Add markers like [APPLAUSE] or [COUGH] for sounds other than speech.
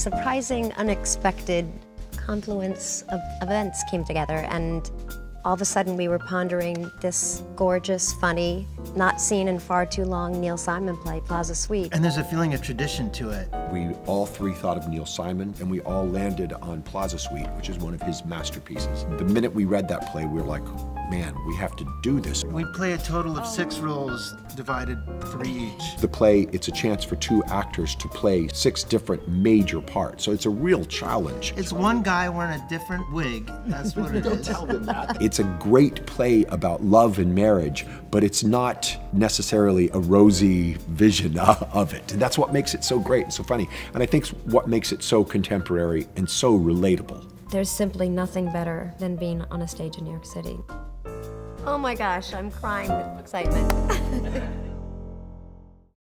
surprising, unexpected confluence of events came together, and all of a sudden we were pondering this gorgeous, funny, not seen in far too long Neil Simon play, Plaza Suite. And there's a feeling of tradition to it. We all three thought of Neil Simon, and we all landed on Plaza Suite, which is one of his masterpieces. The minute we read that play, we were like, man, we have to do this. We play a total of six roles, divided three each. The play, it's a chance for two actors to play six different major parts, so it's a real challenge. It's one guy wearing a different wig. That's what it [LAUGHS] is. Tell them that. It's a great play about love and marriage, but it's not necessarily a rosy vision [LAUGHS] of it. And that's what makes it so great and so funny. And I think what makes it so contemporary and so relatable. There's simply nothing better than being on a stage in New York City. Oh my gosh, I'm crying with excitement. [LAUGHS]